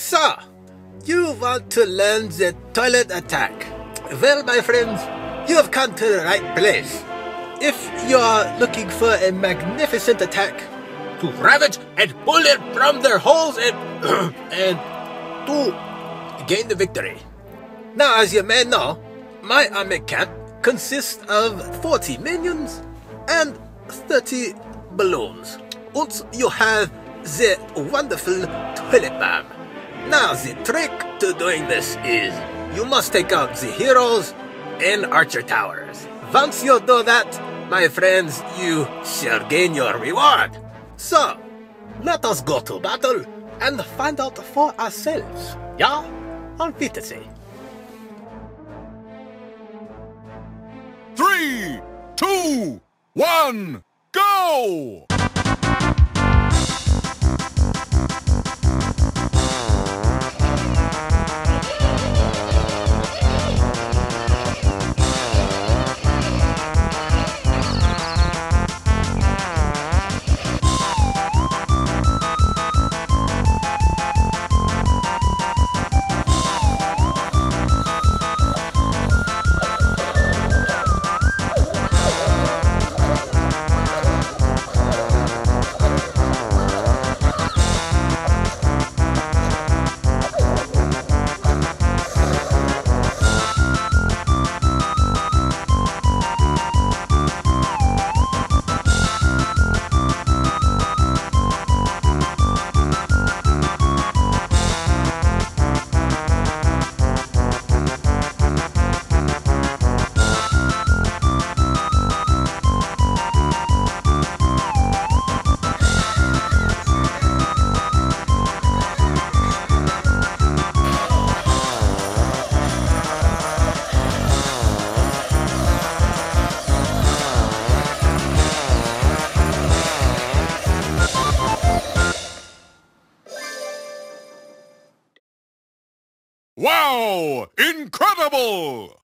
So, you want to learn the toilet attack. Well, my friends, you have come to the right place. If you are looking for a magnificent attack, To ravage and pull it from their holes and, and to gain the victory. now as you may know, my army camp consists of 40 minions and 30 balloons. And you have the wonderful toilet bomb. Now the trick to doing this is you must take out the heroes and archer towers. Once you do that, my friends, you shall gain your reward. So, let us go to battle and find out for ourselves. Yeah? On Fantasy. Three, two, one, go! Wow! Incredible!